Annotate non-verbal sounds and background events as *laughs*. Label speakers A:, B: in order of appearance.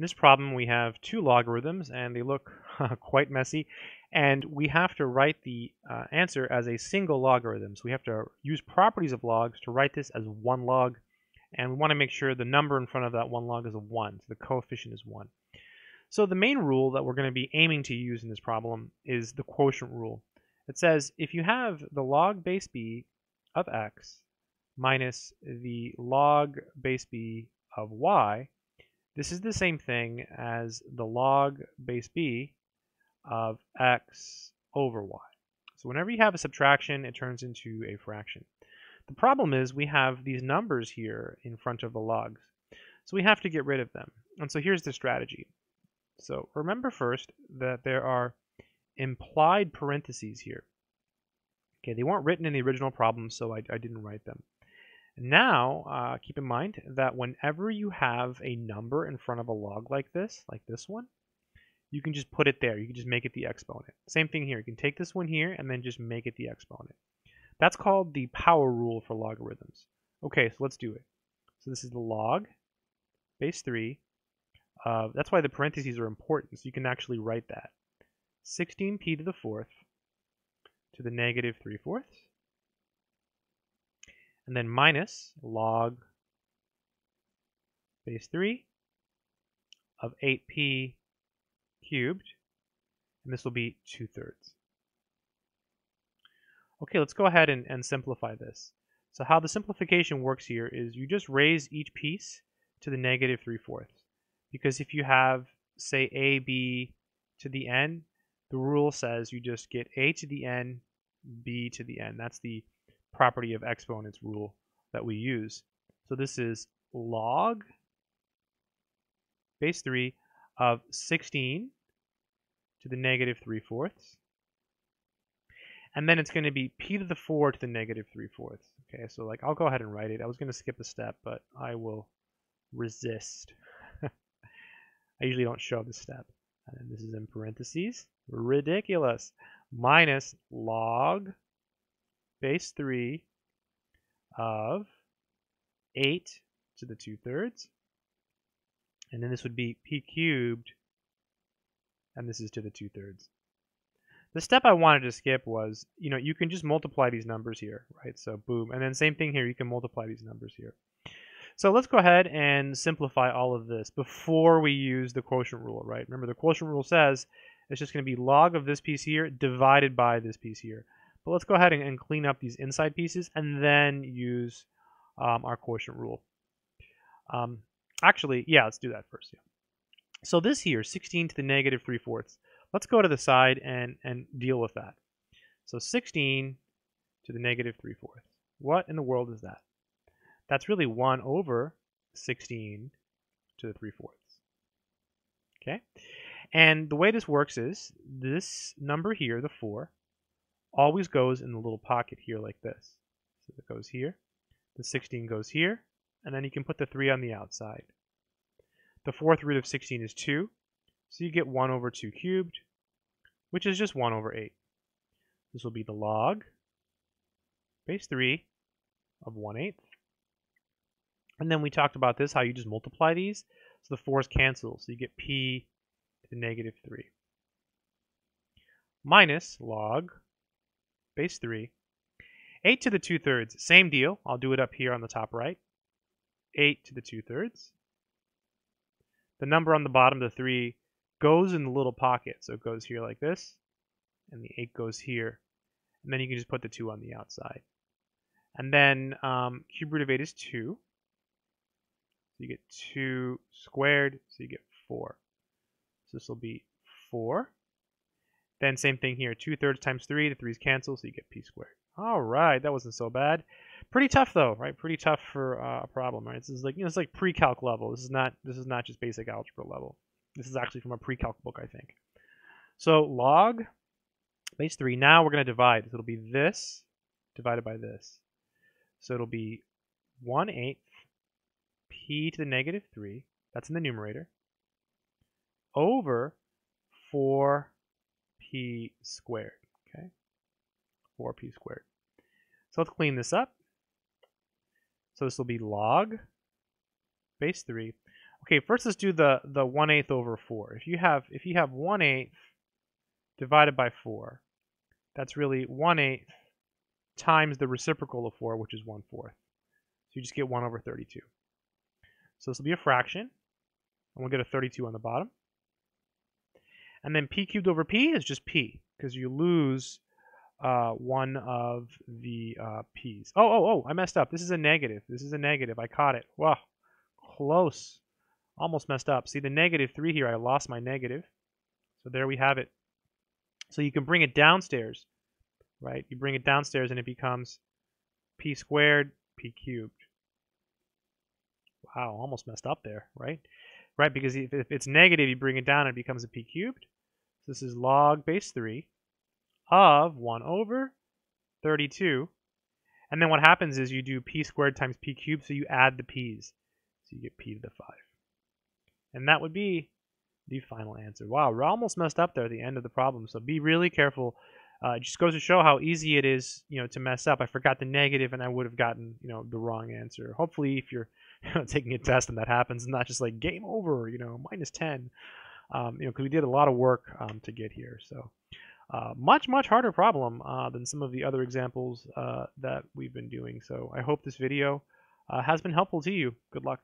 A: In this problem, we have two logarithms, and they look *laughs* quite messy. And we have to write the uh, answer as a single logarithm. So we have to use properties of logs to write this as one log. And we want to make sure the number in front of that one log is a 1. So the coefficient is 1. So the main rule that we're going to be aiming to use in this problem is the quotient rule. It says if you have the log base b of x minus the log base b of y, this is the same thing as the log base b of x over y. So whenever you have a subtraction, it turns into a fraction. The problem is we have these numbers here in front of the logs. So we have to get rid of them. And so here's the strategy. So remember first that there are implied parentheses here. Okay, they weren't written in the original problem, so I, I didn't write them. Now, uh, keep in mind that whenever you have a number in front of a log like this, like this one, you can just put it there. You can just make it the exponent. Same thing here. You can take this one here and then just make it the exponent. That's called the power rule for logarithms. Okay, so let's do it. So this is the log base 3. Uh, that's why the parentheses are important, so you can actually write that. 16p to the fourth to the negative 3 fourths and then minus log base 3 of 8p cubed, and this will be 2 thirds. Okay, let's go ahead and, and simplify this. So how the simplification works here is you just raise each piece to the negative 3 fourths. Because if you have, say, ab to the n, the rule says you just get a to the n, b to the n. That's the property of exponents rule that we use. So this is log base 3 of 16 to the negative 3 fourths. And then it's going to be p to the 4 to the negative 3 fourths. Okay, so like I'll go ahead and write it. I was going to skip a step, but I will resist. *laughs* I usually don't show the step. And this is in parentheses. Ridiculous. Minus log base 3 of 8 to the 2 thirds. And then this would be p cubed, and this is to the 2 thirds. The step I wanted to skip was, you know, you can just multiply these numbers here, right? So boom. And then same thing here, you can multiply these numbers here. So let's go ahead and simplify all of this before we use the quotient rule, right? Remember the quotient rule says it's just going to be log of this piece here divided by this piece here. But let's go ahead and, and clean up these inside pieces and then use um, our quotient rule. Um, actually, yeah, let's do that first. Yeah. So this here, 16 to the negative 3 fourths. Let's go to the side and, and deal with that. So 16 to the negative 3 fourths. What in the world is that? That's really 1 over 16 to the 3 fourths. Okay? And the way this works is this number here, the 4, always goes in the little pocket here like this. So it goes here, the 16 goes here, and then you can put the 3 on the outside. The fourth root of 16 is 2, so you get 1 over 2 cubed, which is just 1 over 8. This will be the log, base 3 of 1 eighth. And then we talked about this, how you just multiply these. So the 4's cancel, so you get p to the negative 3. Minus log base 3. 8 to the 2 thirds, same deal. I'll do it up here on the top right. 8 to the 2 thirds. The number on the bottom, the 3, goes in the little pocket. So it goes here like this, and the 8 goes here. And then you can just put the 2 on the outside. And then um, cube root of 8 is 2. So you get 2 squared, so you get 4. So this will be 4. Then same thing here, 2 thirds times 3, the 3's cancel, so you get p squared. All right, that wasn't so bad. Pretty tough though, right? Pretty tough for uh, a problem, right? This is like you know, it's like pre-calc level. This is not this is not just basic algebra level. This is actually from a pre-calc book, I think. So log base 3. Now we're going to divide. So it'll be this divided by this. So it'll be 1 eighth p to the negative 3. That's in the numerator. Over 4 p squared, okay? 4p squared. So let's clean this up. So this will be log base 3. Okay, first let's do the the one eighth over four. If you have if you have one eighth divided by four, that's really one eighth times the reciprocal of four, which is one fourth. So you just get one over 32. So this will be a fraction, and we'll get a 32 on the bottom. And then p cubed over p is just p, because you lose uh, one of the uh, p's. Oh, oh, oh, I messed up. This is a negative. This is a negative. I caught it. Wow, close. Almost messed up. See, the negative 3 here, I lost my negative. So there we have it. So you can bring it downstairs, right? You bring it downstairs and it becomes p squared, p cubed. Wow, almost messed up there, right? Right, because if it's negative, you bring it down, it becomes a p cubed. So this is log base 3 of 1 over 32. And then what happens is you do p squared times p cubed, so you add the p's. So you get p to the 5. And that would be the final answer. Wow, we're almost messed up there at the end of the problem. So be really careful. Uh, it just goes to show how easy it is, you know, to mess up. I forgot the negative, and I would have gotten, you know, the wrong answer. Hopefully, if you're *laughs* you know, taking a test and that happens, it's not just like game over, you know, minus 10. Um, you know, because we did a lot of work um, to get here. So uh, much, much harder problem uh, than some of the other examples uh, that we've been doing. So I hope this video uh, has been helpful to you. Good luck.